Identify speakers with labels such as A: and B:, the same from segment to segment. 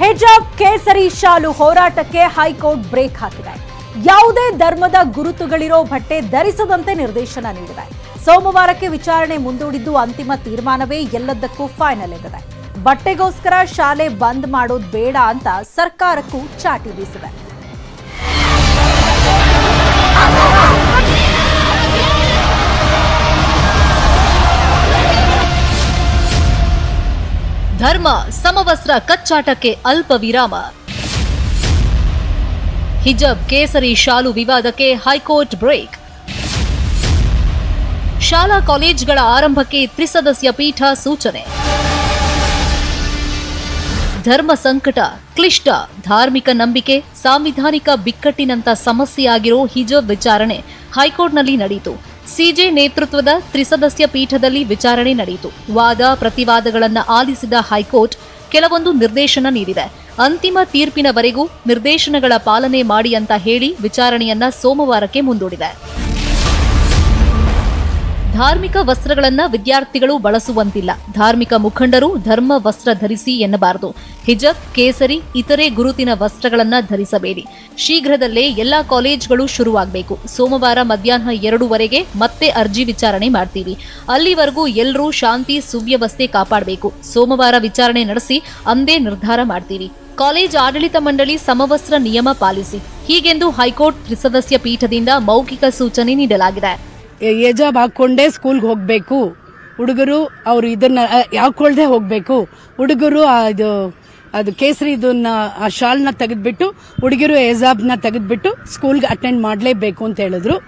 A: ಹಿಜಾಬ್ ಕೇಸರಿ ಶಾಲು ಹೋರಾಟಕ್ಕೆ ಹೈಕೋರ್ಟ್ ಬ್ರೇಕ್ ಹಾಕಿದೆ. ಯಾವುದೇ ಧರ್ಮದ ಗುರುತುಗಳಿರೋ ಬಟ್ಟೆ ಧರಿಸದಂತೆ ನಿರ್ದೇಶನ ನೀಡಿದೆ. ಸೋಮವಾರಕ್ಕೆ ವಿಚಾರಣೆ ಮುಂದೂಡಿದ್ದು ಅಂತಿಮ ತೀರ್ಮಾನವೇ ಎಲ್ಲದಕ್ಕೂ ಫೈನಲ್ ಆಗಿದೆ ಬಟ್ಟೆಗೋಸ್ಕರ ಶಾಲೆ ಬಂದ್ ಮಾಡೋದು ಬೇಡ ಅಂತ ಸರ್ಕಾರಕ್ಕೂ ಚಾಟಿ ಬೀಸಿದೆ.
B: ಧರ್ಮ, ಸಮವಸ್ತ್ರ, ಕಚ್ಚಾಟಕ್ಕೆ ಅಲ್ಪ ವಿರಾಮ. ಹಿಜಬ್, ಕೇಸರಿ ಶಾಲು ವಿವಾದಕ್ಕೆ ಹೈಕೋರ್ಟ್ ಬ್ರೇಕ್. ಶಾಲಾ ಕಾಲೇಜ್ಗಳ ಆರಂಭಕ್ಕೆ ತ್ರಿಸದಸ್ಯ ಪೀಠ ಸೂಚನೆ. ಧರ್ಮ ಸಂಕಟ, ಕ್ಲಿಷ್ಟ, ಧಾರ್ಮಿಕ ನಂಬಿಕೆ, ಸಾಂವಿಧಾನಿಕ ಬಿಕ್ಕಟ್ಟಿನಂತ ಸಮಸ್ಯೆಯಾಗಿರೋ ಹಿಜಬ್ ವಿಚಾರಣೆ ಹೈಕೋರ್ಟ್ನಲ್ಲಿ ನಡೆಯಿತು ಸಿಜೆ ನೇತೃತ್ವದ ತ್ರಿಸದಸ್ಯ ಪೀಠದಲ್ಲಿ ವಿಚಾರಣೆ ನಡೆಯಿತು. ವಾದ, ಪ್ರತಿವಾದಗಳನ್ನು ಆಲಿಸಿದ ಹೈಕೋರ್ಟ್ ಕೆಲವೊಂದು ನಿರ್ದೇಶನ ನೀಡಿದೆ. ಅಂತಿಮ ತೀರ್ಪಿನವರೆಗೂ ನಿರ್ದೇಶನಗಳ ಪಾಲನೆ ಮಾಡಿ ಅಂತ ಹೇಳಿ ವಿಚಾರಣೆಯನ್ನ ಸೋಮವಾರಕ್ಕೆ ಮುಂದೂಡಿದೆ. ಧಾರ್ಮಿಕ ವಸ್ತ್ರಗಳನ್ನ ವಿದ್ಯಾರ್ಥಿಗಳು ಬಳಸುವಂತಿಲ್ಲ. ಧಾರ್ಮಿಕ ಮುಖಂಡರು ಧರ್ಮ ವಸ್ತ್ರ ಧರಿಸಿ ಎನ್ನಬಾರದು. ಹಿಜಬ್, ಕೇಸರಿ, ಇತರೆ ಗುರುತಿನ ವಸ್ತ್ರಗಳನ್ನ ಧರಿಸಬೇಡಿ. ಶೀಘ್ರದಲ್ಲೇ ಎಲ್ಲಾ ಕಾಲೇಜ್ಗಳು ಶುರುವಾಗಬೇಕು. ಸೋಮವಾರ ಮಧ್ಯಾಹ್ನ ಎರಡೂವರೆಗೆ ಮತ್ತೆ ಅರ್ಜಿ ವಿಚಾರಣೆ ಮಾಡ್ತೀವಿ. ಅಲ್ಲಿವರೆಗೂ ಎಲ್ಲರೂ ಶಾಂತಿ, ಸುವ್ಯವಸ್ಥೆ ಕಾಪಾಡಬೇಕು. ಸೋಮವಾರ ವಿಚಾರಣೆ ನಡೆಸಿ ಅಂದೇ ನಿರ್ಧಾರ ಮಾಡ್ತೀವಿ. ಕಾಲೇಜ್ ಆಡಳಿತ ಮಂಡಳಿ ಸಮವಸ್ತ್ರ ನಿಯಮ ಪಾಲಿಸಿ. ಹೀಗೆಂದು ಹೈಕೋರ್ಟ್ ತ್ರಿಸದಸ್ಯ ಪೀಠದಿಂದ ಮೌಖಿಕ ಸೂಚನೆ ನೀಡಲಾಗಿದೆ.
C: ಏಜಾಬ್ ಹಾಕೊಂಡೇ ಸ್ಕೂಲ್ಗೆ ಹೋಗಬೇಕು. ಹುಡುಗರು ಅವರು ಇದನ್ನ ಹಾಕೊಳ್ದೆ ಹೋಗಬೇಕು. ಹುಡುಗರು ಅದು ಅದು ಕೇಸರಿ ಇದನ್ನ, ಆ ಶಾಲ್ನ ತೆಗೆದ್ಬಿಟ್ಟು, ಹುಡುಗಿರು ಏಜಾಬ್ನ ತೆಗೆದ್ಬಿಟ್ಟು ಸ್ಕೂಲ್ಗೆ ಅಟೆಂಡ್ ಮಾಡಲೇಬೇಕು ಅಂತ ಹೇಳಿದ್ರು.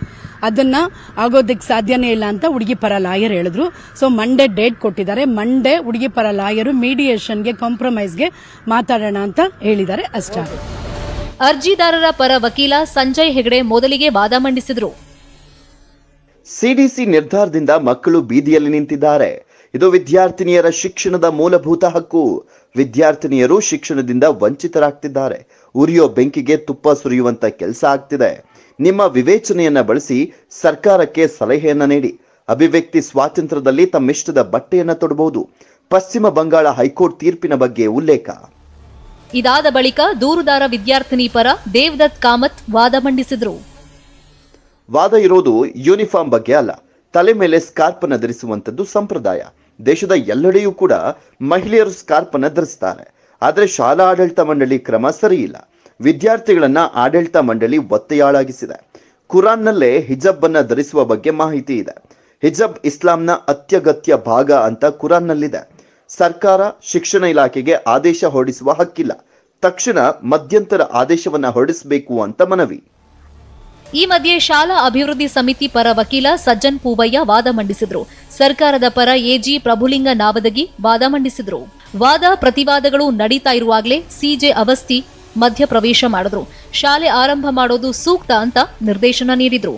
C: ಅದನ್ನ ಆಗೋದಕ್ಕೆ ಸಾಧ್ಯನೇ ಇಲ್ಲ ಅಂತ ಹುಡುಗಿ ಪರ ಲಾಯರ್ ಹೇಳಿದ್ರು. ಸೊ ಮಂಡೇ ಡೇಟ್ ಕೊಟ್ಟಿದ್ದಾರೆ. ಮಂಡೇ ಹುಡುಗಿ ಪರ ಲಾಯರು ಮೀಡಿಯೇಷನ್ಗೆ ಕಾಂಪ್ರಮೈಸ್ಗೆ ಮಾತಾಡೋಣ ಅಂತ ಹೇಳಿದ್ದಾರೆ ಅಷ್ಟೇ.
B: ಅರ್ಜಿದಾರರ ಪರ ವಕೀಲ ಸಂಜಯ್ ಹೆಗಡೆ ಮೊದಲಿಗೆ ವಾದ ಮಂಡಿಸಿದರು.
D: ಸಿಡಿಸಿ ನಿರ್ಧಾರದಿಂದ ಮಕ್ಕಳು ಬೀದಿಯಲ್ಲಿ ನಿಂತಿದ್ದಾರೆ. ಇದು ವಿದ್ಯಾರ್ಥಿನಿಯರ ಶಿಕ್ಷಣದ ಮೂಲಭೂತ ಹಕ್ಕು. ವಿದ್ಯಾರ್ಥಿನಿಯರು ಶಿಕ್ಷಣದಿಂದ ವಂಚಿತರಾಗ್ತಿದ್ದಾರೆ. ಉರಿಯೋ ಬೆಂಕಿಗೆ ತುಪ್ಪ ಸುರಿಯುವಂತ ಕೆಲಸ ಆಗ್ತಿದೆ. ನಿಮ್ಮ ವಿವೇಚನೆಯನ್ನ ಬಳಸಿ ಸರ್ಕಾರಕ್ಕೆ ಸಲಹೆಯನ್ನ ನೀಡಿ. ಅಭಿವ್ಯಕ್ತಿ ಸ್ವಾತಂತ್ರ್ಯದಲ್ಲಿ ತಮ್ಮಿಷ್ಟದ ಬಟ್ಟೆಯನ್ನ ತೊಡಬಹುದು. ಪಶ್ಚಿಮ ಬಂಗಾಳ ಹೈಕೋರ್ಟ್ ತೀರ್ಪಿನ ಬಗ್ಗೆ ಉಲ್ಲೇಖ.
B: ಇದಾದ ಬಳಿಕ ದೂರುದಾರ ವಿದ್ಯಾರ್ಥಿನಿ ಪರ ದೇವದತ್ ಕಾಮತ್ ವಾದ ಮಂಡಿಸಿದರು.
D: ವಾದ ಇರೋದು ಯೂನಿಫಾರ್ಮ್ ಬಗ್ಗೆ ಅಲ್ಲ. ತಲೆ ಮೇಲೆ ಸ್ಕಾರ್ಪ್ ಅನ್ನ ಧರಿಸುವಂತದ್ದು ಸಂಪ್ರದಾಯ. ದೇಶದ ಎಲ್ಲೆಡೆಯೂ ಕೂಡ ಮಹಿಳೆಯರು ಸ್ಕಾರ್ಪ್ ಅನ್ನ ಧರಿಸ್ತಾರೆ. ಆದರೆ ಶಾಲಾ ಆಡಳಿತ ಮಂಡಳಿ ಕ್ರಮ ಸರಿಯಿಲ್ಲ ವಿದ್ಯಾರ್ಥಿಗಳನ್ನ ಆಡಳಿತ ಮಂಡಳಿ ಒತ್ತೆಯಾಳಾಗಿಸಿದೆ. ಕುರಾನ್ನಲ್ಲೇ ಹಿಜಬ್ ಅನ್ನ ಧರಿಸುವ ಬಗ್ಗೆ ಮಾಹಿತಿ ಇದೆ. ಹಿಜಬ್ ಇಸ್ಲಾಂನ ಅತ್ಯಗತ್ಯ ಭಾಗ ಅಂತ ಕುರಾನ್ನಲ್ಲಿದೆ. ಸರ್ಕಾರ ಶಿಕ್ಷಣ ಇಲಾಖೆಗೆ ಆದೇಶ ಹೊರಡಿಸುವ ಹಕ್ಕಿಲ್ಲ. ತಕ್ಷಣ ಮಧ್ಯಂತರ ಆದೇಶವನ್ನ ಹೊರಡಿಸಬೇಕು ಅಂತ ಮನವಿ.
B: ಈ ಮಧ್ಯೆ ಶಾಲಾ ಅಭಿವೃದ್ಧಿ ಸಮಿತಿ ಪರ ವಕೀಲ ಸಜ್ಜನ್ ಪೂವಯ್ಯ ವಾದ ಮಂಡಿಸಿದರು. ಸರ್ಕಾರದ ಪರ ಎಜಿ ಪ್ರಭುಲಿಂಗ ನಾವದಗಿ ವಾದ ಮಂಡಿಸಿದರು. ವಾದ ಪ್ರತಿವಾದಗಳು ನಡೀತಾ ಇರುವಾಗಲೇ ಸಿಜೆ ಅವಸ್ಥಿ ಮಧ್ಯಪ್ರವೇಶ ಮಾಡಿದ್ರು. ಶಾಲೆ ಆರಂಭ ಮಾಡೋದು ಸೂಕ್ತ ಅಂತ ನಿರ್ದೇಶನ ನೀಡಿದ್ರು.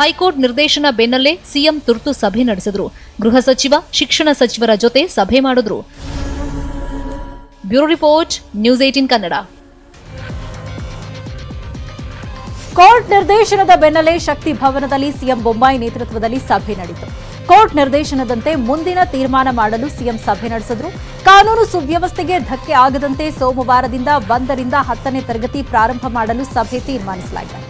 B: ಹೈಕೋರ್ಟ್ ನಿರ್ದೇಶನ ಬೆನ್ನಲ್ಲೇ ಸಿಎಂ ತುರ್ತು ಸಭೆ ನಡೆಸಿದ್ರು. ಗೃಹ ಸಚಿವ, ಶಿಕ್ಷಣ ಸಚಿವರ ಜೊತೆ ಸಭೆ ಮಾಡಿದ್ರು. Bureau report, news eighteen Kannada.
A: Court ನಿರ್ದೇಶನದ ಬೆನ್ನಲ್ಲೇ ಶಕ್ತಿ ಭವನದಲ್ಲಿ ಸಿಎಂ ಬೊಂಬಾಯಿ ನೇತೃತ್ವದಲ್ಲಿ ಸಭೆ ನಡೆಯಿತು. ಕೋರ್ಟ್ ನಿರ್ದೇಶನದಂತೆ ಮುಂದಿನ ತೀರ್ಮಾನ ಮಾಡಲು ಸಿಎಂ ಸಭೆ ನಡೆಸಿದ್ರು. ಕಾನೂನು ಸುವ್ಯವಸ್ಥೆಗೆ ಧಕ್ಕೆ ಆಗದಂತೆ ಸೋಮವಾರದಿಂದ ಒಂದರಿಂದ ಹತ್ತನೇ ತರಗತಿ ಪ್ರಾರಂಭ ಮಾಡಲು ಸಭೆ ತೀರ್ಮಾನಿಸಲಾಗಿದೆ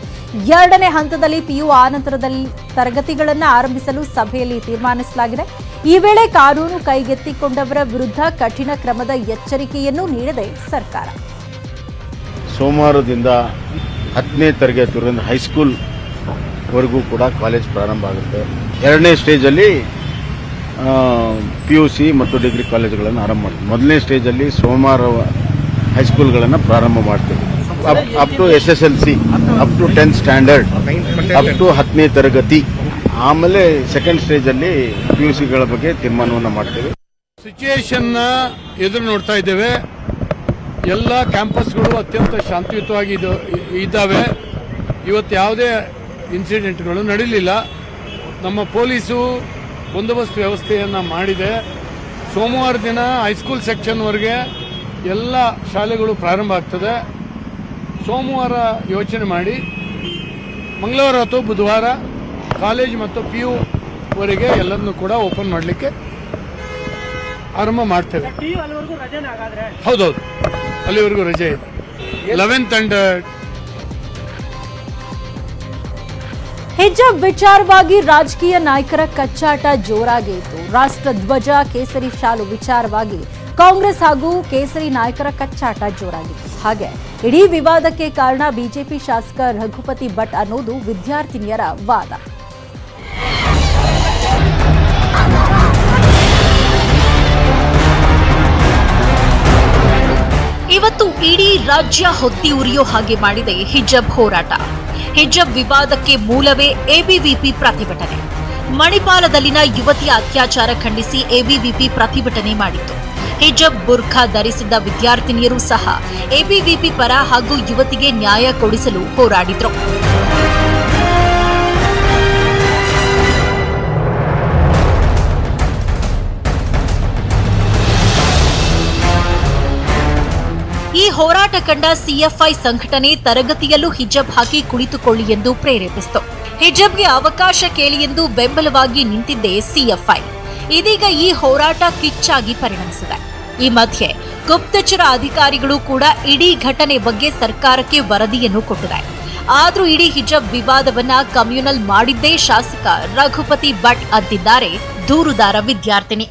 A: ಎರಡನೇ ಹಂತದಲ್ಲಿ ಪಿಯು ಆನಂತರದಲ್ಲಿ ತರಗತಿಗಳನ್ನು ಆರಂಭಿಸಲು ಸಭೆಯಲ್ಲಿ ತೀರ್ಮಾನಿಸಲಾಗಿದೆ. ಈ ವೇಳೆ ಕಾನೂನು ಕೈಗೆತ್ತಿಕೊಂಡವರ ವಿರುದ್ಧ ಕಠಿಣ ಕ್ರಮದ ಎಚ್ಚರಿಕೆಯನ್ನು ನೀಡಿದೆ ಸರ್ಕಾರ.
E: ಸೋಮವಾರದಿಂದ ಹತ್ತನೇ ತರಗತಿವರೆಗಿನ ಹೈಸ್ಕೂಲ್ ವರೆಗೂ ಕೂಡ ಕಾಲೇಜ್ ಪ್ರಾರಂಭ ಆಗುತ್ತೆ. ಎರಡನೇ ಸ್ಟೇಜಲ್ಲಿ ಪಿ ಯು ಸಿ ಮತ್ತು ಡಿಗ್ರಿ ಕಾಲೇಜುಗಳನ್ನು ಆರಂಭ ಮಾಡ್ತೀವಿ. ಮೊದಲನೇ ಸ್ಟೇಜಲ್ಲಿ ಸೋಮವಾರ ಹೈಸ್ಕೂಲ್ಗಳನ್ನು ಪ್ರಾರಂಭ ಮಾಡ್ತೀವಿ. Up up to S S L C up to tenth standard, up to ಹತ್ತನೇ ತರಗತಿ. ಆಮೇಲೆ ಸೆಕೆಂಡ್ ಸ್ಟೇಜಲ್ಲಿ ಪಿ ಯು ಸಿಗಳ ಬಗ್ಗೆ ತೀರ್ಮಾನವನ್ನು ಮಾಡ್ತೀವಿ.
F: ಸಿಚುಯೇಷನ್ನ ಎದುರು ನೋಡ್ತಾ ಇದ್ದೇವೆ. ಎಲ್ಲ ಕ್ಯಾಂಪಸ್ಗಳು ಅತ್ಯಂತ ಶಾಂತಿಯುತವಾಗಿ ಇದ್ದಾವೆ. ಇವತ್ತು ಯಾವುದೇ ಇನ್ಸಿಡೆಂಟ್ಗಳು ನಡೀಲಿಲ್ಲ. ನಮ್ಮ ಪೊಲೀಸು ಬಂದೋಬಸ್ತ್ ವ್ಯವಸ್ಥೆಯನ್ನು ಮಾಡಿದೆ. ಸೋಮವಾರ ದಿನ ಹೈಸ್ಕೂಲ್ ಸೆಕ್ಷನ್ವರೆಗೆ ಎಲ್ಲ ಶಾಲೆಗಳು ಪ್ರಾರಂಭ ಆಗ್ತದೆ. ಸೋಮವಾರ ಯೋಚನೆ ಮಾಡಿ. ಮಂಗಳವಾರ ಅಥವಾ ಬುಧವಾರ ಕಾಲೇಜ್ ಮತ್ತು ಪಿ ಯು ವರೆಗೆ ಎಲ್ಲದನ್ನು ಕೂಡ ಓಪನ್ ಮಾಡಲಿಕ್ಕೆ
G: ಆರಂಭ ಮಾಡ್ತೇವೆ. ಹೌದೌದು. ಅಲ್ಲಿವರೆಗೂ ರಜೆ ಇದೆ. ಲೆವೆಂತ್ ಅಂಡ್
A: ಹಿಜಾಬ್ ವಿಚಾರವಾಗಿ ರಾಜಕೀಯ ನಾಯಕರ ಕಚ್ಚಾಟ ಜೋರಾಗಿತ್ತು. ರಾಷ್ಟ್ರ ಧ್ವಜ ಕೇಸರಿ ಶಾಲು ವಿಚಾರವಾಗಿ ಕಾಂಗ್ರೆಸ್ ಹಾಗೂ ಕೇಸರಿ ನಾಯಕರ ಕಚ್ಚಾಟ ಜೋರಾಗಿತ್ತು. ಹಾಗೆ ಇಡೀ ವಿವಾದಕ್ಕೆ ಕಾರಣ ಬಿಜೆಪಿ ಶಾಸಕ ರಘುಪತಿ ಭಟ್ ಅನ್ನೋದು ವಿದ್ಯಾರ್ಥಿನಿಯರ ವಾದ.
D: ರಾಜ್ಯ ಹೊತ್ತಿ ಉರಿಯೋ ಹಾಗೆ ಮಾಡಿದೆ ಹಿಜಬ್ ಹೋರಾಟ. ಹಿಜಬ್ ವಿವಾದಕ್ಕೆ ಮೂಲವೇ ಎಬಿವಿಪಿ ಪ್ರತಿಭಟನೆ. ಮಣಿಪಾಲದಲ್ಲಿನ ಯುವತಿಯ ಅತ್ಯಾಚಾರ ಖಂಡಿಸಿ ಎಬಿವಿಪಿ ಪ್ರತಿಭಟನೆ ಮಾಡಿತ್ತು. ಹಿಜಬ್ ಬುರ್ಖಾ ಧರಿಸಿದ್ದ ವಿದ್ಯಾರ್ಥಿನಿಯರು ಸಹ ಎಬಿವಿಪಿ ಪರ ಹಾಗೂ ಯುವತಿಗೆ ನ್ಯಾಯ ಕೊಡಿಸಲು ಹೋರಾಡಿದ್ರು. ಹೋರಾಟ ಕಂಡ ಸಿಎಫ್ಐ ಸಂಘಟನೆ ತರಗತಿಯಲ್ಲೂ ಹಿಜಬ್ ಹಾಕಿ ಕುಳಿತುಕೊಳ್ಳಿ ಎಂದು ಪ್ರೇರೇಪಿಸಿತು. ಹಿಜಬ್ಗೆ ಅವಕಾಶ ಕೇಳಿ ಎಂದು ಬೆಂಬಲವಾಗಿ ನಿಂತಿದ್ದೆ ಸಿಎಫ್ಐ. ಇದೀಗ ಈ ಹೋರಾಟ ಕಿಚ್ಚಾಗಿ ಪರಿಣಮಿಸಿದೆ. ಈ ಮಧ್ಯೆ ಗುಪ್ತಚರ ಅಧಿಕಾರಿಗಳು ಕೂಡ ಇಡೀ ಘಟನೆ ಬಗ್ಗೆ ಸರ್ಕಾರಕ್ಕೆ ವರದಿಯನ್ನು ಕೊಟ್ಟಿದೆ. ಆದರೂ ಇಡೀ ಹಿಜಬ್ ವಿವಾದವನ್ನ ಕಮ್ಯುನಲ್ ಮಾಡಿದ್ದೇ ಶಾಸಕ ರಘುಪತಿ ಭಟ್ ಅದ್ದಿದ್ದಾರೆ. ದೂರುದಾರ ವಿದ್ಯಾರ್ಥಿನಿ.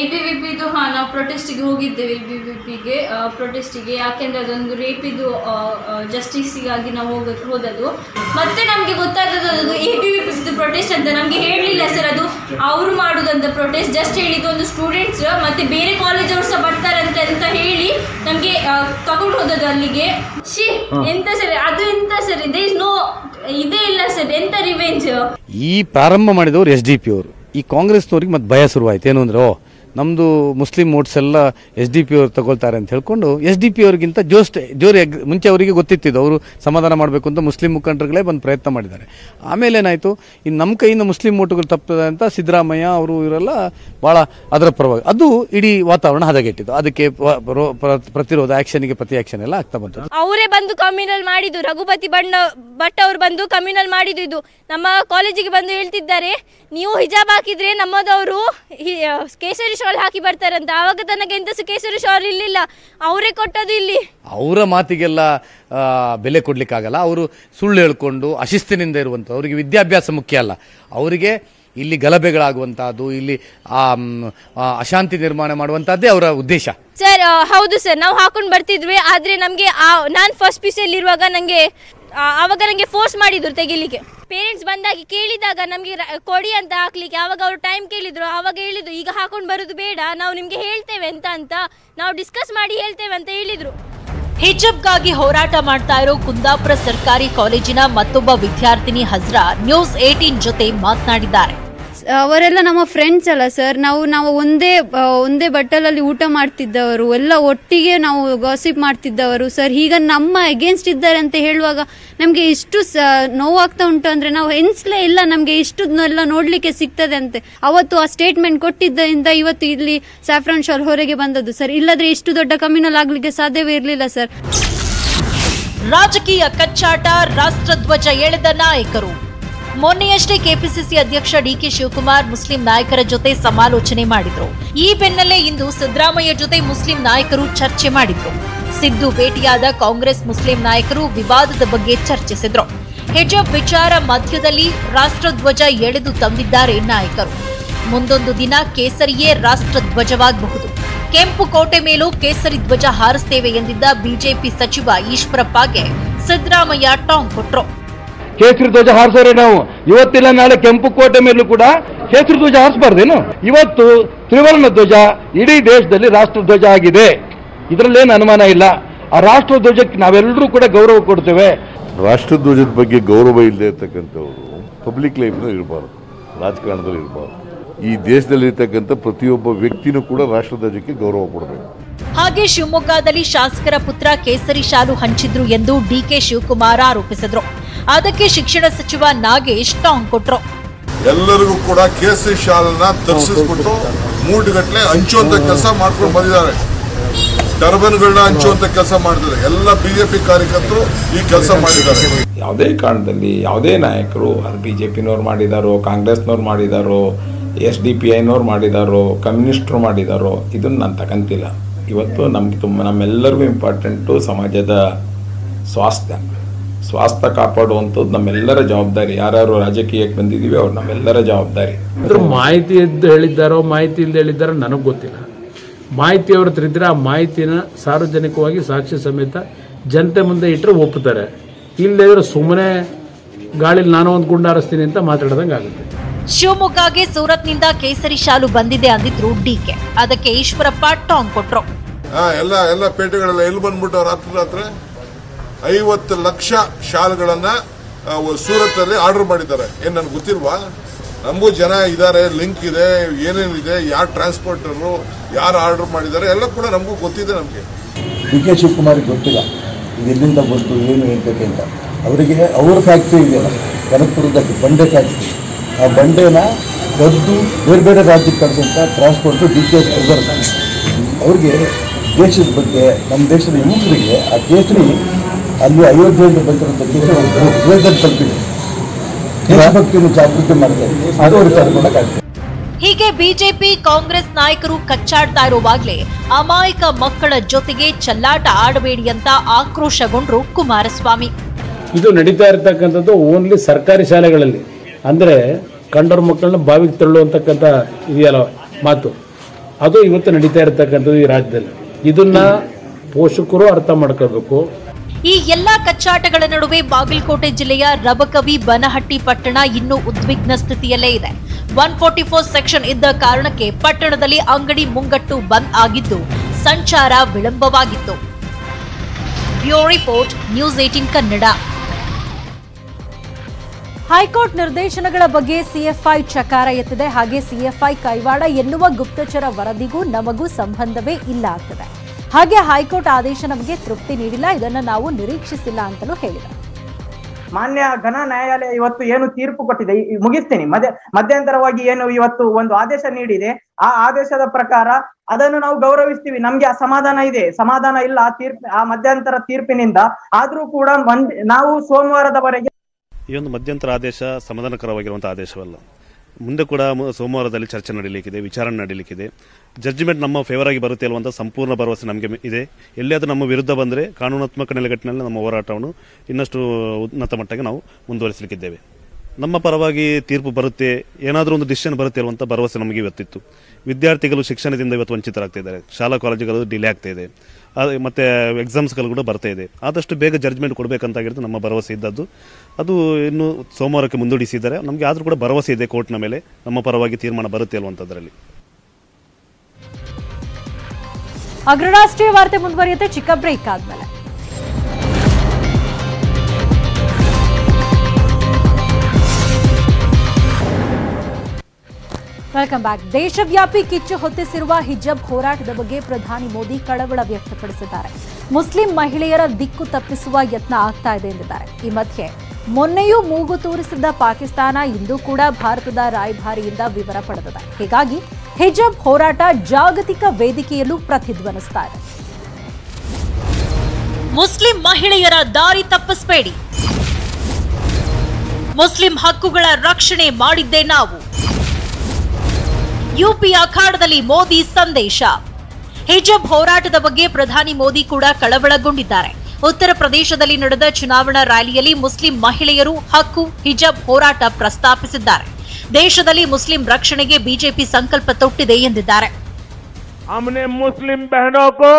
H: ಎ ಬಿ ವಿ ಪಿದು ಹಾಂ ನಾವು ಪ್ರೊಟೆಸ್ಟಿಗೆ ಹೋಗಿದ್ದೇವೆ ಎ ಬಿ ವಿ ಪಿಗೆ. ಪ್ರೊಟೆಸ್ಟಿಗೆ. ಯಾಕೆಂದರೆ ಅದೊಂದು ರೇಪಿದು ಜಸ್ಟಿಸಿಗಾಗಿ ನಾವು ಹೋಗ ಹೋದದ್ದು. ಮತ್ತೆ ನಮಗೆ ಗೊತ್ತಾದದ್ದು ಅದು ಎ ಬಿ ವಿ ಪಿದು ಪ್ರೊಟೆಸ್ಟ್ ಅಂತ. ನಮಗೆ ಹೇಳಲಿಲ್ಲ ಸರ್ ಅದು. ಅವರು ಮಾಡೋದಂತ ಪ್ರೊಟೆಸ್ಟ್. ಜಸ್ಟ್ ಹೇಳಿದ್ದು ಒಂದು ಸ್ಟೂಡೆಂಟ್ಸ್ ಮತ್ತೆ ಬೇರೆ ಕಾಲೇಜ್ ಅವ್ರು ಸಹ ಬರ್ತಾರಂತೆ ಅಂತ ಹೇಳಿ ನಮಗೆ ತಗೊಂಡು ಹೋದದ್ದು ಅಲ್ಲಿಗೆ. ಶಿ ಎಂತ ಸರ್ ಅದು ಎಂತ ಸರ್? ಇದೇ ನೋ ಇದೇ ಇಲ್ಲ ಸರ್. ಎಂತ ರಿವೆಂಜ್
I: ಈ ಪ್ರಾರಂಭ ಮಾಡಿದವರು ಎಸ್ ಡಿ ಪಿ ಅವರು. ಈ ಕಾಂಗ್ರೆಸ್ನವ್ರಿಗೆ ಮತ್ತೆ ಭಯ ಶುರುವಾಯ್ತು. ಏನು ಅಂದ್ರೆ ಓ ನಮ್ಮದು ಮುಸ್ಲಿಂ ವೋಟ್ಸ್ ಎಲ್ಲ ಎಸ್ ಡಿ ಪಿ ಅವ್ರು ತಗೊಳ್ತಾರೆ ಅಂತ ಹೇಳ್ಕೊಂಡು ಎಸ್ ಡಿ ಪಿ ಅವ್ರಿಗಿಂತ ಜೋಸ್ಟ್ ಜೋರಿ ಮುಂಚೆ ಅವರಿಗೆ ಗೊತ್ತಿತ್ತಿದ್ದು ಅವರು ಸಮಾಧಾನ ಮಾಡಬೇಕು ಅಂತ ಮುಸ್ಲಿಂ ಮುಖಂಡರುಗಳೇ ಬಂದು ಪ್ರಯತ್ನ ಮಾಡಿದ್ದಾರೆ. ಆಮೇಲೆ ಏನಾಯಿತು? ಇನ್ನು ನಮ್ಮ ಕೈಯಿಂದ ಮುಸ್ಲಿಂ ಓಟುಗಳು ತಪ್ಪದೆ ಅಂತ ಸಿದ್ದರಾಮಯ್ಯ ಅವರು ಇವರೆಲ್ಲ ಭಾಳ ಅದರ ಪರವಾಗಿ ಅದು ಇಡೀ ವಾತಾವರಣ ಹದಗೆಟ್ಟಿದ್ದು. ಅದಕ್ಕೆ ಪ್ರತಿರೋಧ ಆ್ಯಕ್ಷನ್ಗೆ ಪ್ರತಿ ಆ್ಯಕ್ಷನ್ ಎಲ್ಲ ಆಗ್ತಾ ಬಂತು.
H: ಅವರೇ ಬಂದು ಕಮ್ಯುನಲ್ ಮಾಡಿದ್ದು. ರಘುಪತಿ ಬಣ್ಣ, ಭಟ್ ಅವರು ಬಂದು ಕಮ್ಯುನಲ್ ಮಾಡಿದ್ದು ಇದು. ನಮ್ಮ ಕಾಲೇಜಿಗೆ ಬಂದು ಹೇಳ್ತಿದ್ದಾರೆ, ನೀವು ಹಿಜಾಬ್ ಹಾಕಿದ್ರೆ ನಮ್ಮದವರು ಕೇಸರಿ ಶಾಲ್ ಹಾಕಿ ಬರ್ತಾರಂತ. ಅವಾಗ ತನಗೆ ಎಂತ ಸುಖೇಶ್ವರ ಕೇಸರಿ ಶಾಲ್ ಇರ್ಲಿಲ್ಲ ಅವರೇ ಕೊಟ್ಟದು ಇಲ್ಲಿ.
I: ಅವರ ಮಾತಿಗೆಲ್ಲ ಬೆಲೆ ಕೊಡ್ಲಿಕ್ಕಾಗಲ್ಲ. ಅವರು ಸುಳ್ಳು ಹೇಳ್ಕೊಂಡು ಅಶಿಸ್ತಿನಿಂದ ಇರುವಂಥ ಅವರಿಗೆ ವಿದ್ಯಾಭ್ಯಾಸ ಮುಖ್ಯ ಅಲ್ಲ. ಅವರಿಗೆ ಇಲ್ಲಿ ಗಲಭೆಗಳಾಗುವಂತಹದ್ದು ಇಲ್ಲಿ ಆ, ಅಶಾಂತಿ ನಿರ್ಮಾಣ ಮಾಡುವಂತಹದ್ದೇ ಅವರ ಉದ್ದೇಶ.
H: ಸರ್ ಹೌದು ಸರ್. ನಾವು ಹಾಕೊಂಡು ಬರ್ತಿದ್ವಿ. ಆದ್ರೆ ನಮಗೆ ನಾನು ಫಸ್ಟ್ ಪಿ ಇರುವಾಗ ನನಗೆ ಆವಾಗ ನನಗೆ ಫೋರ್ಸ್ ಮಾಡಿದ್ರು ತೆಗಿಲಿಕ್ಕೆ. ಪೇರೆಂಟ್ಸ್ ಬಂದಾಗಿ ಕೇಳಿದಾಗ ನಮಗೆ ಕೊಡಿ ಅಂತ ಹಾಕ್ಲಿಕ್ಕೆ ಆವಾಗ ಅವರು ಟೈಮ್ ಕೇಳಿದ್ರು ಆವಾಗ ಹೇಳಿದ್ರು, ಈಗ ಹಾಕೊಂಡು ಬರೋದು ಬೇಡ, ನಾವು ನಿಮಗೆ ಹೇಳ್ತೇವೆ ಅಂತ ಅಂತ ನಾವು ಡಿಸ್ಕಸ್ ಮಾಡಿ ಹೇಳ್ತೇವೆ ಅಂತ ಹೇಳಿದ್ರು.
D: ಹಿಜಬ್ಗಾಗಿ ಹೋರಾಟ ಮಾಡ್ತಾ ಇರೋ ಕುಂದಾಪುರ ಸರ್ಕಾರಿ ಕಾಲೇಜಿನ ಮತ್ತೊಬ್ಬ ವಿದ್ಯಾರ್ಥಿನಿ ಹಜ್ರಾ ನ್ಯೂಸ್ ಏಟೀನ್ ಜೊತೆ ಮಾತನಾಡಿದ್ದಾರೆ.
J: ಅವರೆಲ್ಲ ನಮ್ಮ ಫ್ರೆಂಡ್ಸ್ ಅಲ್ಲ ಸರ್ ನಾವು ನಾವು ಒಂದೇ ಒಂದೇ ಬಟ್ಟಲಲ್ಲಿ ಊಟ ಮಾಡ್ತಿದ್ದವರು. ಎಲ್ಲ ಒಟ್ಟಿಗೆ ನಾವು ಗಾಸಿಪ್ ಮಾಡ್ತಿದ್ದವರು. ಸರ್ ಈಗ ನಮ್ಮ ಅಗೇನ್ಸ್ಟ್ ಇದ್ದಾರೆ ಅಂತ ಹೇಳುವಾಗ ನಮಗೆ ಇಷ್ಟು ನೋವಾಗ್ತಾ ಉಂಟು ಅಂದ್ರೆ ನಾವು ಎನ್ಸ್ಲೇ ಇಲ್ಲ, ನಮಗೆ ಇಷ್ಟು ಎಲ್ಲ ನೋಡ್ಲಿಕ್ಕೆ ಸಿಗ್ತದೆ ಅಂತೆ. ಅವತ್ತು ಆ ಸ್ಟೇಟ್ಮೆಂಟ್ ಕೊಟ್ಟಿದ್ದರಿಂದ ಇವತ್ತು ಇಲ್ಲಿ ಸ್ಯಾಫ್ರಾನ್ ಶಾಲ್ ಹೊರಗೆ ಬಂದದ್ದು. ಸರ್ ಇಲ್ಲದ್ರೆ ಇಷ್ಟು ದೊಡ್ಡ ಕಮ್ಯುನಲ್ ಆಗ್ಲಿಕ್ಕೆ ಸಾಧ್ಯವೇ ಇರಲಿಲ್ಲ ಸರ್
D: ರಾಜಕೀಯ ಕಚ್ಚಾಟ, ರಾಷ್ಟ್ರಧ್ವಜ ಎಳೆದ ನಾಯಕರು. ಮೊನ್ನೆಯಷ್ಟೇ ಕೆಪಿಸಿಸಿ ಅಧ್ಯಕ್ಷ ಡಿಕೆ ಶಿವಕುಮಾರ್ ಮುಸ್ಲಿಂ ನಾಯಕರ ಜೊತೆ ಸಮಾಲೋಚನೆ ಮಾಡಿದ್ರು. ಈ ಬೆನ್ನಲ್ಲೇ ಇಂದು ಸಿದ್ದರಾಮಯ್ಯ ಜೊತೆ ಮುಸ್ಲಿಂ ನಾಯಕರು ಚರ್ಚೆ ಮಾಡಿದ್ರು. ಸಿದ್ದು ಭೇಟಿಯಾದ ಕಾಂಗ್ರೆಸ್ ಮುಸ್ಲಿಂ ನಾಯಕರು ವಿವಾದದ ಬಗ್ಗೆ ಚರ್ಚಿಸಿದ್ರು. ಹೆಜ್ಜೆ ವಿಚಾರ ಮಧ್ಯದಲ್ಲಿ ರಾಷ್ಟ್ರಧ್ವಜ ಎಳೆದು ತಂದಿದ್ದಾರೆ ನಾಯಕರು. ಮುಂದೊಂದು ದಿನ ಕೇಸರಿಯೇ ರಾಷ್ಟ್ರಧ್ವಜವಾಗಬಹುದು. ಕೆಂಪು ಕೋಟೆ ಮೇಲೂ ಕೇಸರಿ ಧ್ವಜ ಹಾರಿಸ್ತೇವೆ ಎಂದಿದ್ದ ಬಿಜೆಪಿ ಸಚಿವ ಈಶ್ವರಪ್ಪಗೆ ಸಿದ್ದರಾಮಯ್ಯ ಟಾಂಗ್ ಕೊಟ್ರು.
K: ಕೇಸರಿ ಧ್ವಜ ಹಾರಿಸೋರೆ ನಾವು. ಇವತ್ತಿಲ್ಲ ನಾಳೆ ಕೆಂಪು ಕೋಟೆ ಮೇಲೂ ಕೂಡ ಕೇಸರಿ ಧ್ವಜ ಹಾರಿಸಬಾರ್ದೇನು? ಇವತ್ತು ತ್ರಿವರ್ಣ ಧ್ವಜ ಇಡೀ ದೇಶದಲ್ಲಿ ರಾಷ್ಟ್ರ ಧ್ವಜ ಆಗಿದೆ. ಇದರಲ್ಲೇನು ಅನುಮಾನ ಇಲ್ಲ. ಆ ರಾಷ್ಟ್ರ ಧ್ವಜಕ್ಕೆ ನಾವೆಲ್ಲರೂ ಕೂಡ ಗೌರವ ಕೊಡ್ತೇವೆ.
E: ರಾಷ್ಟ್ರಧ್ವಜದ ಬಗ್ಗೆ ಗೌರವ ಇಲ್ಲದೆ ಇರ್ತಕ್ಕಂಥವ್ರು ಪಬ್ಲಿಕ್ ಲೈಫ್ನಲ್ಲಿ ಇರಬಾರ್ದು ರಾಜಕಾರಣದಲ್ಲಿ ಇರಬಾರ್ದು. ಈ ದೇಶದಲ್ಲಿರ್ತಕ್ಕಂಥ ಪ್ರತಿಯೊಬ್ಬ ವ್ಯಕ್ತಿನೂ ಕೂಡ ರಾಷ್ಟ್ರ ಧ್ವಜಕ್ಕೆ ಗೌರವ ಕೊಡಬೇಕು.
D: ಹಾಗೆ ಶಿವಮೊಗ್ಗದಲ್ಲಿ ಶಾಸಕರ ಪುತ್ರ ಕೇಸರಿ ಶಾಲು ಹಂಚಿದ್ರು ಎಂದು ಡಿಕೆ ಶಿವಕುಮಾರ್ ಆರೋಪಿಸಿದ್ರು. ಅದಕ್ಕೆ ಶಿಕ್ಷಣ ಸಚಿವ ನಾಗೇಶ್ ಟಾಂಗ್ ಕೊಟ್ರು.
L: ಎಲ್ಲರಿಗೂ ಕೂಡ ಕೇಸರಿ ಶಾಲನ್ನ ತರಿಸಿಸ್ಬಿಟ್ಟು ಮೂಟುಗಟ್ಟಲೆ ಹಂಚುವಂತ ಕೆಲಸ ಮಾಡ್ಕೊಂಡು ಬಂದಿದ್ದಾರೆ. ಟರ್ಬನ್ಗಳನ್ನ ಹಂಚುವಂತ ಕೆಲಸ ಮಾಡಿದ್ದಾರೆ ಎಲ್ಲ ಬಿಜೆಪಿ ಕಾರ್ಯಕರ್ತರು ಈ ಕೆಲಸ ಮಾಡಿದ್ದಾರೆ.
M: ಯಾವುದೇ ಕಾರಣದಲ್ಲಿ ಯಾವುದೇ ನಾಯಕರು ಅದು ಬಿ ಜೆ ಪಿನವ್ರು ಮಾಡಿದಾರೋ ಕಾಂಗ್ರೆಸ್ನವ್ರು ಮಾಡಿದಾರೋ ಎಸ್ ಡಿ ಪಿ ಐನವ್ರು ಮಾಡಿದಾರೋ ಕಮ್ಯುನಿಸ್ಟ್ರು ಮಾಡಿದಾರೋ ಇದನ್ನು ನಾನು ತಗಂತಿಲ್ಲ ಇವತ್ತು ನಮ್ಗೆ ತುಂಬ ನಮ್ಮೆಲ್ಲರಿಗೂ ಇಂಪಾರ್ಟೆಂಟು ಸಮಾಜದ ಸ್ವಾಸ್ಥ್ಯ. ಸ್ವಾಸ್ಥ್ಯ ಕಾಪಾಡುವಂಥದ್ದು ನಮ್ಮೆಲ್ಲರ ಜವಾಬ್ದಾರಿ. ಯಾರ್ಯಾರು ರಾಜಕೀಯಕ್ಕೆ ಬಂದಿದ್ದೀವಿ ಅವ್ರು ನಮ್ಮೆಲ್ಲರ ಜವಾಬ್ದಾರಿ.
G: ಅಂದ್ರೆ ಮಾಹಿತಿ ಇದ್ದು ಹೇಳಿದ್ದಾರೋ ಮಾಹಿತಿ ಇಲ್ಲದೆ ಹೇಳಿದ್ದಾರೋ ನನಗೆ ಗೊತ್ತಿಲ್ಲ. ಮಾಹಿತಿ ಅವ್ರ ಹತ್ರ ಇದ್ರೆ ಆ ಮಾಹಿತಿನ ಸಾರ್ವಜನಿಕವಾಗಿ ಸಾಕ್ಷಿ ಸಮೇತ ಜನತೆ ಮುಂದೆ ಇಟ್ಟರೆ ಒಪ್ಪುತ್ತಾರೆ ಇಲ್ಲದ್ರೆ ಸುಮ್ಮನೆ ಗಾಳಿಲಿ ನಾನು ಒಂದು ಗುಂಡ ಹಾರಿಸ್ತೀನಿ ಅಂತ ಮಾತಾಡ್ದಂಗೆ ಆಗುತ್ತೆ.
D: ಶಿವಮೊಗ್ಗಗೆ ಸೂರತ್ನಿಂದ ಕೇಸರಿ ಶಾಲು ಬಂದಿದೆ ಅಂದಿದ್ರು ಡಿಕೆ ಅದಕ್ಕೆ ಈಶ್ವರಪ್ಪ ಟಾಂಗ್ ಕೊಟ್ರು.
L: ಎಲ್ಲ ಎಲ್ಲ ಪೇಟೆಗಳೆಲ್ಲ ಎಲ್ಲಿ ಬಂದ್ಬಿಟ್ಟು ರಾತ್ರಿ ರಾತ್ರಿ? ಐವತ್ತು ಲಕ್ಷ ಶಾಲ್ಗಳನ್ನ ಸೂರತ್ತಲ್ಲಿ ಆರ್ಡರ್ ಮಾಡಿದ್ದಾರೆ. ಏನು ನನಗೆ ಗೊತ್ತಿಲ್ವಾ? ನಮಗೂ ಜನ ಇದ್ದಾರೆ ಲಿಂಕ್ ಇದೆ ಏನೇನಿದೆ ಯಾರು ಟ್ರಾನ್ಸ್ಪೋರ್ಟರು, ಯಾರು ಆರ್ಡರ್ ಮಾಡಿದ್ದಾರೆ, ಎಲ್ಲ ಕೂಡ ನಮಗೂ ಗೊತ್ತಿದೆ ನಮಗೆ.
N: ಡಿ ಕೆ ಶಿವಕುಮಾರಿಗೆ ಗೊತ್ತಿಲ್ಲ. ಇದು ಎಲ್ಲಿಂದ ಬಂತು ಏನು ಹೇಳ್ಬೇಕು ಅಂತ. ಅವರಿಗೆ ಅವ್ರ ಫ್ಯಾಕ್ಟ್ರಿ ಇದೆಯಲ್ಲ ಕನಕಪುರದಲ್ಲಿ ಬಂಡೆ ಫ್ಯಾಕ್ಟ್ರಿ ಆ ಬಂಡೆನ ಕದ್ದು ಬೇರೆ ಬೇರೆ ರಾಜ್ಯಕ್ಕೆ ಕಳಿಸೋಂಥ ಟ್ರಾನ್ಸ್ಪೋರ್ಟು ಡಿ ಕೆ ಅವ್ರಿಗೆ ದೇಶದ ಬಗ್ಗೆ ನಮ್ಮ ದೇಶದ ಯುವಕರಿಗೆ, ಆ ಕೇಸರಿ ಅಲ್ಲಿ ಅಯೋಧ್ಯೆಯಲ್ಲಿ ಬಂದಿರುವಂತಹ ಹೃದಯದಲ್ಲಿ ತಲುಪಿದೆ ದೇಶಭಕ್ತಿಯನ್ನು ಜಾಗೃತಿ ಮಾಡಿದೆ. ಅದು ಅವರು
D: ಹೀಗೆ ಬಿಜೆಪಿ ಕಾಂಗ್ರೆಸ್ ನಾಯಕರು ಕಚ್ಚಾಡ್ತಾ ಇರುವಾಗಲೇ ಅಮಾಯಕ ಮಕ್ಕಳ ಜೊತೆಗೆ ಚಲ್ಲಾಟ ಆಡಬೇಡಿ ಅಂತ ಆಕ್ರೋಶಗೊಂಡ್ರು ಕುಮಾರಸ್ವಾಮಿ.
G: ಇದು ನಡೀತಾ ಇರತಕ್ಕಂಥದ್ದು ಓನ್ಲಿ ಸರ್ಕಾರಿ ಶಾಲೆಗಳಲ್ಲಿ. ಅಂದ್ರೆ ಕಂಡವ್ರ ಮಕ್ಕಳನ್ನ ಬಾವಿಗೆ ತಳ್ಳುವಂತಕ್ಕಂಥ ಇದೆಯಲ್ಲ ಮಾತು. ಅದು ಇವತ್ತು ನಡೀತಾ ಇರತಕ್ಕಂಥದ್ದು ಈ ರಾಜ್ಯದಲ್ಲಿ. ಇದನ್ನ ಪೋಷಕರು ಅರ್ಥ ಮಾಡ್ಕೋಬೇಕು.
D: ಈ ಎಲ್ಲಾ ಕಚ್ಚಾಟಗಳ ನಡುವೆ ಬಾಗಲಕೋಟೆ ಜಿಲ್ಲೆಯ ರಬಕವಿ ಬನಹಟ್ಟಿ ಪಟ್ಟಣ ಇನ್ನೂ ಉದ್ವಿಗ್ನ ಸ್ಥಿತಿಯಲ್ಲೇ ಇದೆ. ಒನ್ ಫೋರ್ಟಿ ಫೋರ್ ಸೆಕ್ಷನ್ ಇದ್ದ ಕಾರಣಕ್ಕೆ ಪಟ್ಟಣದಲ್ಲಿ ಅಂಗಡಿ ಮುಂಗಟ್ಟು ಬಂದ್ ಆಗಿದ್ದು ಸಂಚಾರ ವಿಳಂಬವಾಗಿತ್ತು. Bureau report, news eighteen Kannada.
A: High court ನಿರ್ದೇಶನಗಳ ಬಗ್ಗೆ ಸಿಎಫ್ಐ ಚಕಾರ ಎತ್ತಿದೆ. ಹಾಗೆ ಸಿಎಫ್ಐ ಕೈವಾಡ ಎನ್ನುವ ಗುಪ್ತಚರ ವರದಿಗೂ ನಮಗೂ ಸಂಬಂಧವೇ ಇಲ್ಲ ಆಗ್ತದೆ. ಹಾಗೆ ಹೈಕೋರ್ಟ್ ಆದೇಶ ನಮಗೆ ತೃಪ್ತಿ ನೀಡಿಲ್ಲ. ಇದನ್ನು ನಾವು ನಿರೀಕ್ಷಿಸಿಲ್ಲ ಅಂತಲೂ ಹೇಳಿದರು
O: ಮಾನ್ಯ ಘನ ನ್ಯಾಯಾಲಯ ಇವತ್ತು ಏನು ತೀರ್ಪು ಕೊಟ್ಟಿದೆ? ಮುಗಿಸ್ತೀನಿ. ಮಧ್ಯ ಮಧ್ಯಂತರವಾಗಿ ಏನು ಇವತ್ತು ಒಂದು ಆದೇಶ ನೀಡಿದೆ ಆ ಆದೇಶದ ಪ್ರಕಾರ ಅದನ್ನು ನಾವು ಗೌರವಿಸ್ತೀವಿ. ನಮ್ಗೆ ಅಸಮಾಧಾನ ಇದೆ. ಸಮಾಧಾನ ಇಲ್ಲ ಆ ತೀರ್ಪು ಆ ಮಧ್ಯಂತರ ತೀರ್ಪಿನಿಂದ. ಆದ್ರೂ ಕೂಡ ಒಂದ್ ನಾವು ಸೋಮವಾರದವರೆಗೆ
P: ಈ ಒಂದು ಮಧ್ಯಂತರ ಆದೇಶ ಸಮಾಧಾನಕರವಾಗಿರುವಂತಹ ಆದೇಶವಲ್ಲ. ಮುಂದೆ ಕೂಡ ಸೋಮವಾರದಲ್ಲಿ ಚರ್ಚೆ ನಡೀಲಿಕ್ಕಿದೆ, ವಿಚಾರಣೆ ನಡೀಲಿಕ್ಕಿದೆ. ಜಡ್ಜ್ಮೆಂಟ್ ನಮ್ಮ ಫೇವರ್ ಆಗಿ ಬರುತ್ತೆ ಅಲ್ವಂತ ಸಂಪೂರ್ಣ ಭರವಸೆ ನಮಗೆ ಇದೆ. ಎಲ್ಲಿಯಾದರೂ ನಮ್ಮ ವಿರುದ್ಧ ಬಂದರೆ ಕಾನೂನಾತ್ಮಕ ನೆಲೆಗಟ್ಟಿನಲ್ಲಿ ನಮ್ಮ ಹೋರಾಟವನ್ನು ಇನ್ನಷ್ಟು ಉನ್ನತ ಮಟ್ಟಕ್ಕೆ ನಾವು ಮುಂದುವರಿಸಲಿಕ್ಕಿದ್ದೇವೆ. ನಮ್ಮ ಪರವಾಗಿ ತೀರ್ಪು ಬರುತ್ತೆ, ಏನಾದರೂ ಒಂದು ಡಿಸಿಷನ್ ಬರುತ್ತೆ ಅಲ್ವಂತ ಭರವಸೆ ನಮಗೆ ಇವತ್ತಿತ್ತು. ವಿದ್ಯಾರ್ಥಿಗಳು ಶಿಕ್ಷಣದಿಂದ ಇವತ್ತು ವಂಚಿತರಾಗ್ತಾ ಇದ್ದಾರೆ. ಶಾಲಾ ಕಾಲೇಜುಗಳು ಡಿಲೇ ಆಗ್ತಾ ಇದೆ. ಮತ್ತು ಎಕ್ಸಾಮ್ಸ್ಗಳು ಕೂಡ ಬರ್ತಾ ಇದೆ. ಆದಷ್ಟು ಬೇಗ ಜಡ್ಜ್ಮೆಂಟ್ ಕೊಡಬೇಕಂತಾಗಿರೋದು ನಮ್ಮ ಭರವಸೆ ಇದ್ದದ್ದು. ಅದು ಇನ್ನು ಸೋಮವಾರಕ್ಕೆ ಮುಂದೂಡಿಸಿದ್ದಾರೆ. ನಮಗೆ ಆದರೂ ಕೂಡ ಭರವಸೆ ಇದೆ ಕೋರ್ಟ್ನ ಮೇಲೆ. ನಮ್ಮ ಪರವಾಗಿ ತೀರ್ಮಾನ ಬರುತ್ತೆ ಅಲ್ವಂಥದ್ರಲ್ಲಿ
A: ಅಗ್ರರಾಷ್ಟ್ರೀಯ ವಾರ್ತೆ ಮುಂದುವರಿಯುತ್ತೆ. ಚಿಕ್ಕ ಬ್ರೇಕ್ ಆದ್ಮೇಲೆ. ವೆಲ್ಕಮ್ ಬ್ಯಾಕ್ ದೇಶವ್ಯಾಪಿ ಕಿಚ್ಚು ಹೊತ್ತಿಸಿರುವ ಹಿಜಬ್ ಹೋರಾಟದ ಬಗ್ಗೆ ಪ್ರಧಾನಿ ಮೋದಿ ಕಳವಳ ವ್ಯಕ್ತಪಡಿಸಿದ್ದಾರೆ. ಮುಸ್ಲಿಂ ಮಹಿಳೆಯರ ದಿಕ್ಕು ತಪ್ಪಿಸುವ ಯತ್ನ ಆಗ್ತಾ ಇದೆ ಎಂದಿದ್ದಾರೆ. ಈ ಮಧ್ಯೆ ಮೊನ್ನೆಯೂ ಮೂಗು ತೂರಿಸಿದ್ದ ಪಾಕಿಸ್ತಾನ ಇಂದು ಕೂಡ ಭಾರತದ ರಾಯಭಾರಿಯಿಂದ ವಿವರ ಪಡೆದಿದೆ. ಹೀಗಾಗಿ ಹಿಜಬ್ ಹೋರಾಟ ಜಾಗತಿಕ ವೇದಿಕೆಯಲ್ಲೂ ಪ್ರತಿಧ್ವನಿಸ್ತಾ
D: ಮುಸ್ಲಿಂ ಮಹಿಳೆಯರ ದಾರಿ ತಪ್ಪಿಸಬೇಡಿ. ಮುಸ್ಲಿಂ ಹಕ್ಕುಗಳ ರಕ್ಷಣೆ ಮಾಡಿದ್ದೇ ನಾವು. ಯುಪಿ ಅಖಾಡದಲ್ಲಿ ಮೋದಿ ಸಂದೇಶ ಹಿಜಬ್ ಹೋರಾಟದ ಬಗ್ಗೆ ಪ್ರಧಾನಿ ಮೋದಿ ಕೂಡ ಕಳವಳಗೊಂಡಿದ್ದಾರೆ ಉತ್ತರ ಪ್ರದೇಶದಲ್ಲಿ ನಡೆದ ಚುನಾವಣಾ ರ್ಯಾಲಿಯಲ್ಲಿ ಮುಸ್ಲಿಂ ಮಹಿಳೆಯರು ಹಕ್ಕು ಹಿಜಬ್ ಹೋರಾಟ ಪ್ರಸ್ತಾಪಿಸಿದ್ದಾರೆ ದೇಶದಲ್ಲಿ ಮುಸ್ಲಿಂ ರಕ್ಷಣೆಗೆ ಬಿಜೆಪಿ ಸಂಕಲ್ಪ ತೊಟ್ಟಿದೆ ಎಂದಿದ್ದಾರೆ
Q: हमने मुस्लिम बहनों को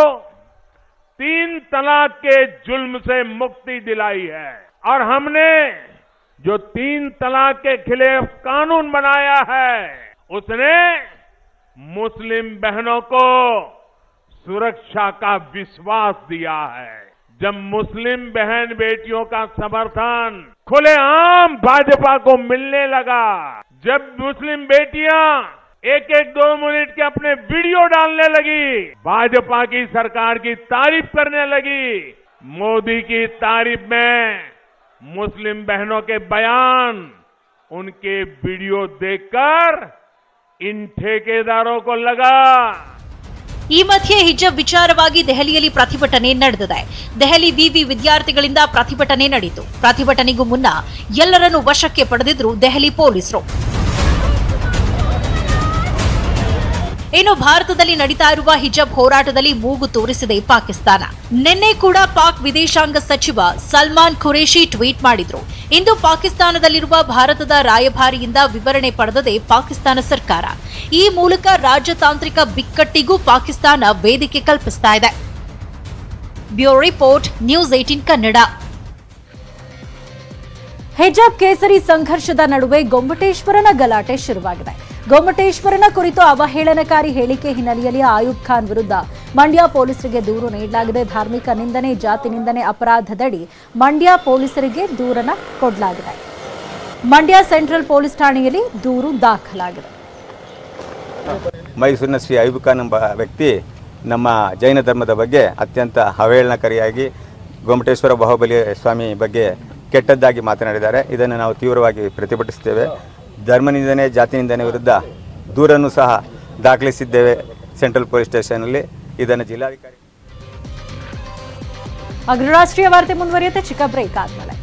Q: तीन तलाक के जुल्म से मुक्ति दिलाई है और हमने जो तीन तलाक के खिलाफ कानून बनाया है उसने मुस्लिम बहनों को सुरक्षा का विश्वास दिया है। जब मुस्लिम बहन बेटियों का समर्थन खुलेआम भाजपा को मिलने लगा, जब मुस्लिम बेटियाँ एक एक दो मिनट के अपने वीडियो डालने लगी, भाजपा की सरकार की तारीफ़ करने लगी, मोदी की तारीफ़ में मुस्लिम बहनों के बयान, उनके वीडियो देखकर इन ठेकेदारों को लगा
D: ಈ ಮಧ್ಯೆ ಹಿಜಬ್ ವಿಚಾರವಾಗಿ ದೆಹಲಿಯಲ್ಲಿ ಪ್ರತಿಭಟನೆ ನಡೆದಿದೆ ದೆಹಲಿ ವಿವಿ ವಿದ್ಯಾರ್ಥಿಗಳಿಂದ ಪ್ರತಿಭಟನೆ ನಡೆಯಿತು ಪ್ರತಿಭಟನೆಗೂ ಮುನ್ನ ಎಲ್ಲರನ್ನೂ ವಶಕ್ಕೆ ಪಡೆದಿದ್ರು ದೆಹಲಿ ಪೊಲೀಸರು ಇನ್ನು ಭಾರತದಲ್ಲಿ ನಡೀತಾ ಇರುವ ಹಿಜಬ್ ಹೋರಾಟದಲ್ಲಿ ಮೂಗು ತೋರಿಸಿದೆ ಪಾಕಿಸ್ತಾನ. ನಿನ್ನೆ ಕೂಡ ಪಾಕ್ ವಿದೇಶಾಂಗ ಸಚಿವ ಸಲ್ಮಾನ್ ಖುರೇಶಿ ಟ್ವೀಟ್ ಮಾಡಿದ್ರು. ಇಂದು ಪಾಕಿಸ್ತಾನದಲ್ಲಿರುವ ಭಾರತದ ರಾಯಭಾರಿಯಿಂದ ವಿವರಣೆ ಪಡೆದದೆ ಪಾಕಿಸ್ತಾನ ಸರ್ಕಾರ. ಈ ಮೂಲಕ ರಾಜತಾಂತ್ರಿಕ ಬಿಕ್ಕಟ್ಟಿಗೂ ಪಾಕಿಸ್ತಾನ ವೇದಿಕೆ ಕಲ್ಪಿಸ್ತಾ ಇದೆ. Bureau report, news eighteen Kannada.
A: ಹಿಜಾಬ್ ಕೇಸರಿ ಸಂಘರ್ಷದ ನಡುವೆ ಗೊಂಬಟೇಶ್ವರನ ಗಲಾಟೆ ಶುರುವಾಗಿದೆ. ಗೊಮ್ಮಟೇಶ್ವರನ ಕುರಿತು ಅವಹೇಳನಕಾರಿ ಹೇಳಿಕೆ ಹಿನ್ನೆಲೆಯಲ್ಲಿ ಆಯೂಬ್ ಖಾನ್ ವಿರುದ್ಧ ಮಂಡ್ಯ ಪೊಲೀಸರಿಗೆ ದೂರು ನೀಡಲಾಗಿದೆ. ಧಾರ್ಮಿಕ ನಿಂದನೆ, ಜಾತಿ ನಿಂದನೆ, ಅಪರಾಧದಡಿ ಮಂಡ್ಯ ಪೊಲೀಸರಿಗೆ ದೂರನ ಕೊಡಲಾಗಿದೆ. ಮಂಡ್ಯ ಸೆಂಟ್ರಲ್ ಪೊಲೀಸ್ ಠಾಣೆಯಲ್ಲಿ ದೂರು ದಾಖಲಾಗಿದೆ.
R: ಮೈಸೂರಿನ ಶ್ರೀ ಐಬ್ ಖಾನ್ ಎಂಬ ವ್ಯಕ್ತಿ ನಮ್ಮ ಜೈನ ಧರ್ಮದ ಬಗ್ಗೆ ಅತ್ಯಂತ ಅವಹೇಳನಕಾರಿಯಾಗಿ ಗೊಮ್ಮಟೇಶ್ವರ ಬಾಹುಬಲಿ ಸ್ವಾಮಿ ಬಗ್ಗೆ ಕೆಟ್ಟದ್ದಾಗಿ ಮಾತನಾಡಿದ್ದಾರೆ. ಇದನ್ನು ನಾವು ತೀವ್ರವಾಗಿ ಪ್ರತಿಭಟಿಸುತ್ತೇವೆ. ಧರ್ಮ ನಿಂದನೆ ಜಾತಿ ನಿಂದನೆ ವಿರುದ್ಧ ದೂರನ್ನು ಸಹ ದಾಖಲಿಸಿದ್ದೇವೆ ಸೆಂಟ್ರಲ್ ಪೊಲೀಸ್ ಸ್ಟೇಷನ್ನಲ್ಲಿ ಇದನ್ನು ಜಿಲ್ಲಾಧಿಕಾರಿ
A: ಅಗ್ರರಾಷ್ಟ್ರೀಯ ವಾರ್ತೆ ಮುಂದುವರಿಯುತ್ತೆ. ಚಿಕ್ಕ ಬ್ರೇಕ್ ಆದ್ಮೇಲೆ.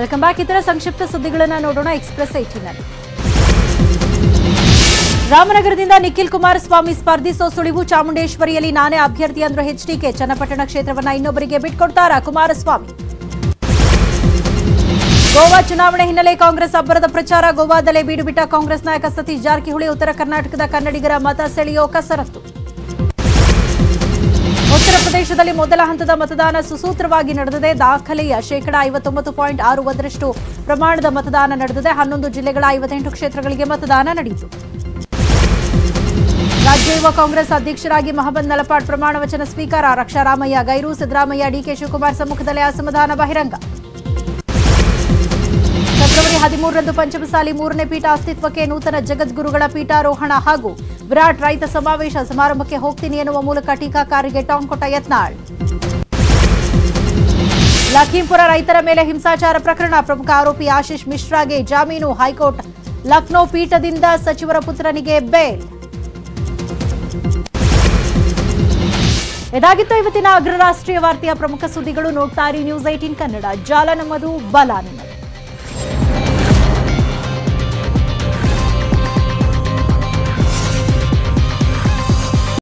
A: Welcome back. ಇತರ ಸಂಕ್ಷಿಪ್ತ ಸುದ್ದಿಗಳನ್ನು ನೋಡೋಣ ಎಕ್ಸ್ಪ್ರೆಸ್ ಏಟಿನಲ್ಲಿ ರಾಮನಗರದಿಂದ ನಿಖಿಲ್ ಕುಮಾರಸ್ವಾಮಿ ಸ್ಪರ್ಧಿಸೋ ಸುಳಿವು ಚಾಮುಂಡೇಶ್ವರಿಯಲ್ಲಿ ನಾನೇ ಅಭ್ಯರ್ಥಿ ಅಂದ್ರು ಎಚ್ಡಿಕೆ ಚನ್ನಪಟ್ಟಣ ಕ್ಷೇತ್ರವನ್ನ ಇನ್ನೊಬ್ಬರಿಗೆ ಬಿಟ್ಕೊಡ್ತಾರ ಕುಮಾರಸ್ವಾಮಿ? ಗೋವಾ ಚುನಾವಣೆ ಹಿನ್ನೆಲೆ ಕಾಂಗ್ರೆಸ್ ಅಬ್ಬರದ ಪ್ರಚಾರ. ಗೋವಾದಲ್ಲೇ ಬೀಡುಬಿಟ್ಟ ಕಾಂಗ್ರೆಸ್ ನಾಯಕ ಸತೀಶ್ ಜಾರಕಿಹೊಳಿ ಉತ್ತರ ಕರ್ನಾಟಕದ ಕನ್ನಡಿಗರ ಮತ ಸೆಳೆಯೋ ಕಸರತ್ತು. ಉತ್ತರ ಪ್ರದೇಶದಲ್ಲಿ ಮೊದಲ ಹಂತದ ಮತದಾನ ಸುಸೂತ್ರವಾಗಿ ನಡೆದಿದೆ. ದಾಖಲೆಯ ಶೇಕಡಾ ಐವತ್ತೊಂಬತ್ತು ಪಾಯಿಂಟ್ ಆರು ಒಂದರಷ್ಟು ಪ್ರಮಾಣದ ಮತದಾನ ನಡೆದಿದೆ. ಹನ್ನೊಂದು ಜಿಲ್ಲೆಗಳ ಐವತ್ತೆಂಟು ಕ್ಷೇತ್ರಗಳಿಗೆ ಮತದಾನ ನಡೆಯಿತು. ರಾಜ್ಯ ಯುವ ಕಾಂಗ್ರೆಸ್ ಅಧ್ಯಕ್ಷರಾಗಿ ಮಹಮ್ಮದ್ ನಲಪಾಡ್ ಪ್ರಮಾಣ ವಚನ ಸ್ವೀಕಾರ, ರಕ್ಷಾರಾಮಯ್ಯ ಗೈರು, ಸಿದ್ದರಾಮಯ್ಯ ಡಿಕೆ ಶಿವಕುಮಾರ್ ಸಮ್ಮುಖದಲ್ಲಿ ಅಸಮಾಧಾನ ಬಹಿರಂಗ. ಫೆಬ್ರವರಿ ಹದಿಮೂರರಂದು ಪಂಚಮಸಾಲಿ ಮೂರನೇ ಪೀಠ ಅಸ್ತಿತ್ವಕ್ಕೆ ನೂತನ ಜಗದ್ಗುರುಗಳ ಪೀಠಾರೋಹಣ ಹಾಗೂ ವಿರಾಟ್ ರೈತ ಸಮಾವೇಶ ಸಮಾರಂಭಕ್ಕೆ ಹೋಗ್ತೀನಿ ಎನ್ನುವ ಮೂಲಕ ಟೀಕಾಕಾರಿಗೆ ಟಾಂಗ್ ಕೊಟ್ಟ ಯತ್ನಾಳ್. ಲಖೀಂಪುರ ರೈತರ ಮೇಲೆ ಹಿಂಸಾಚಾರ ಪ್ರಕರಣ, ಪ್ರಮುಖ ಆರೋಪಿ ಆಶೀಶ್ ಮಿಶ್ರಾಗೆ ಜಾಮೀನು ಹೈಕೋರ್ಟ್. ಲಕ್ನೋ ಪೀಠದಿಂದ ಸಚಿವರ ಪುತ್ರನಿಗೆ ಬೇಲ್. ಇದಾಗಿತ್ತು ಇವತ್ತಿನ ಅಗ್ರರಾಷ್ಟ್ರೀಯ ವಾರ್ತೆಯ ಪ್ರಮುಖ ಸುದ್ದಿಗಳು ನೋಡ್ತಾ ನ್ಯೂಸ್ ಏಟೀನ್ ಕನ್ನಡ. ಜಾಲ ನಮ್ಮದು ಬಲ ನಿಮ್ಮದು.